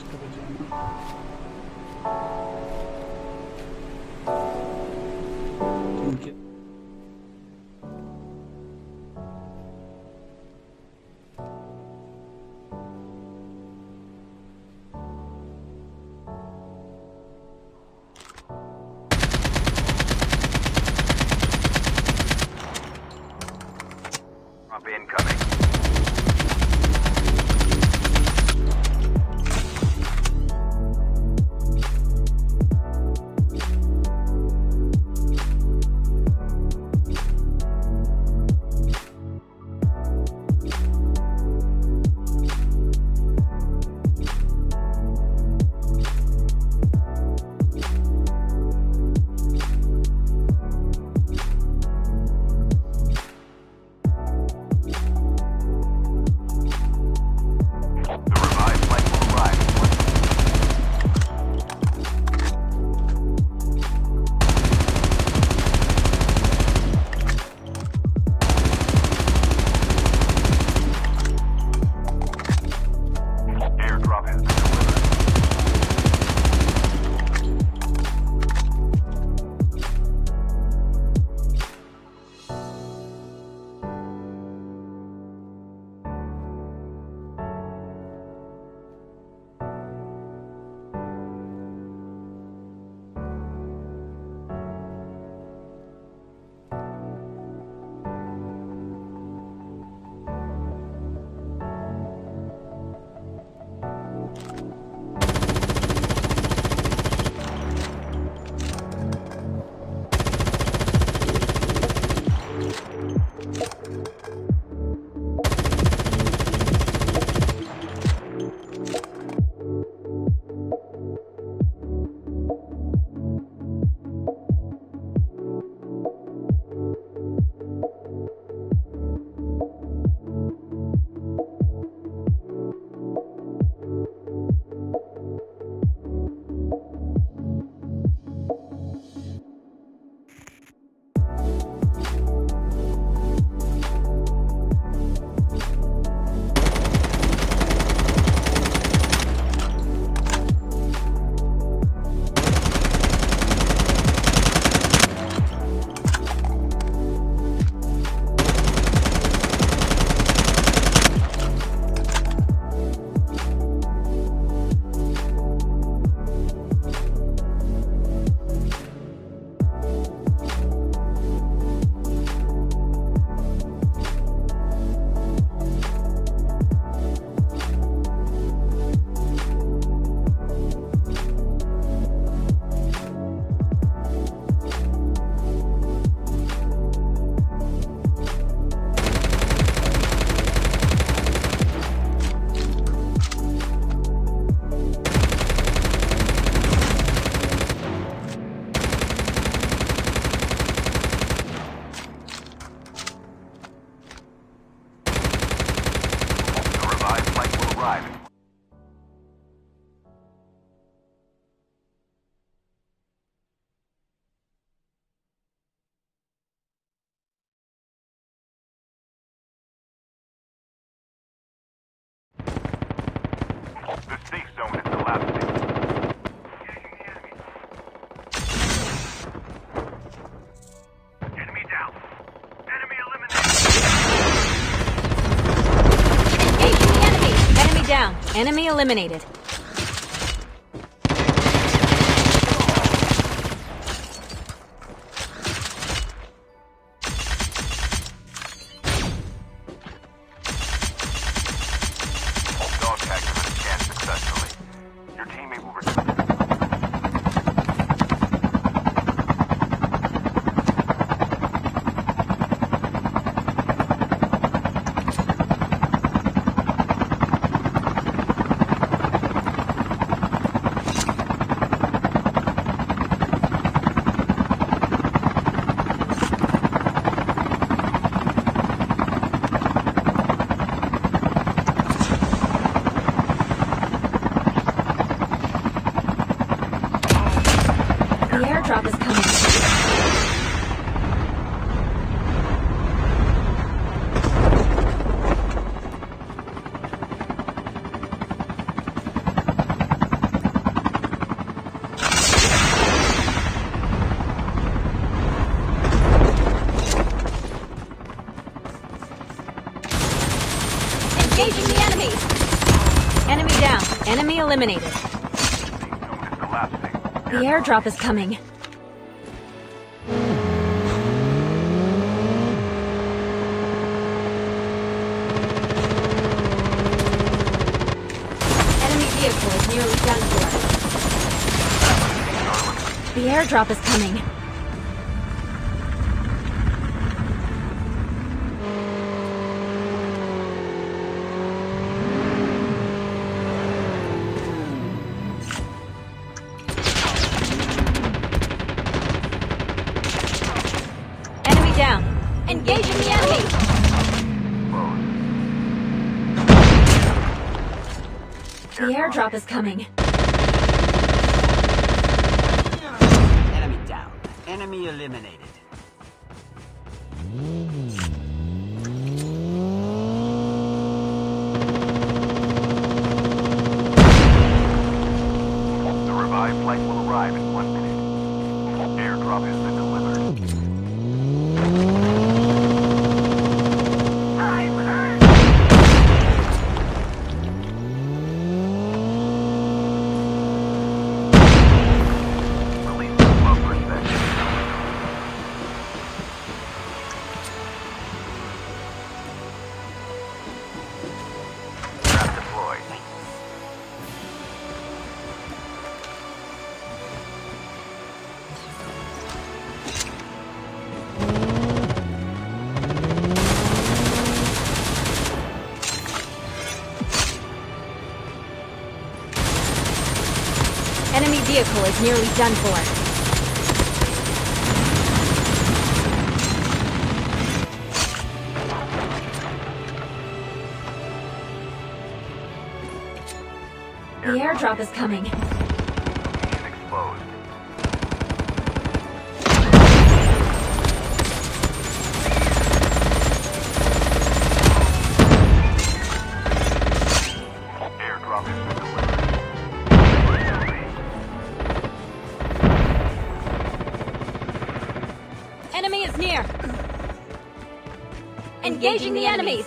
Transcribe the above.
что. Enemy eliminated. Drop is coming. Engaging the enemy! Enemy down. Enemy eliminated. The airdrop is coming. The airdrop is coming. Enemy down. Engaging the enemy. The airdrop is coming. Enemy down. Enemy eliminated. The vehicle is nearly done for. The airdrop is coming. Exposed. Near. Engaging the enemies.